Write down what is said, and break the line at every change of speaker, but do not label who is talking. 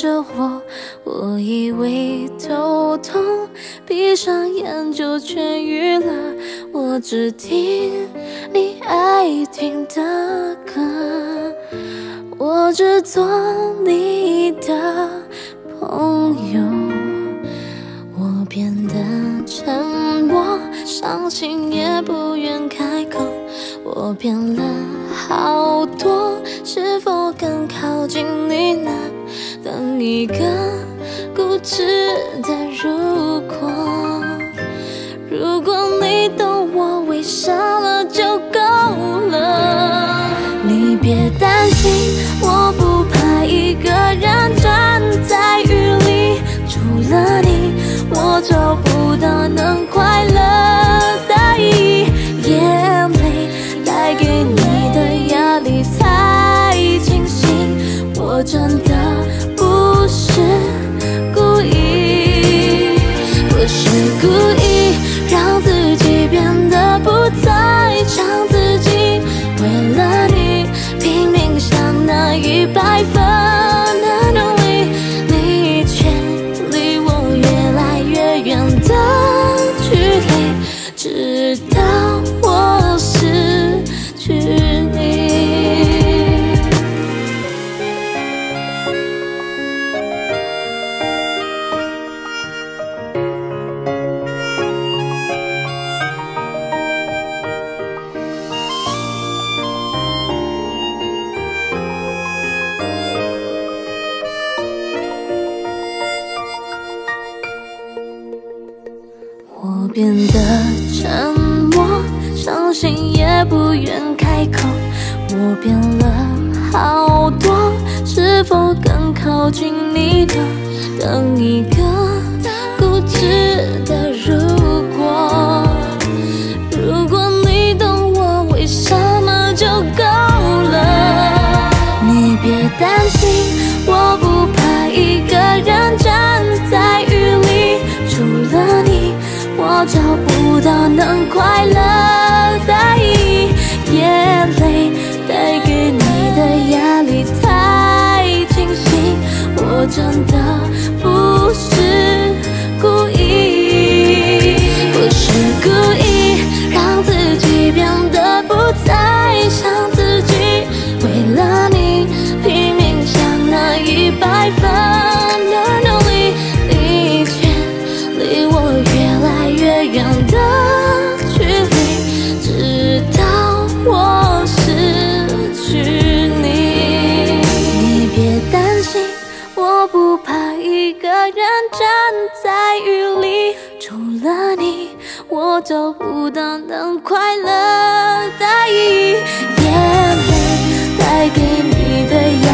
着我，我以为头痛，闭上眼就痊愈了。我只听你爱听的歌，我只做你的朋友。我变得沉默，伤心也不愿开口。我变了好等一个固执的如果，如果你懂我，为什么就够了？你别担心，我不怕一个人站在雨里，除了你，我找不到能变得沉默，伤心也不愿开口。我变了好多，是否更靠近你的？等一个固执的如果，如果你懂我，为什么就够了？你别担心，我不怕一个人站在雨里，除了你，我找不到能快乐真的我找不到能快乐的意义，眼泪带给你的眼。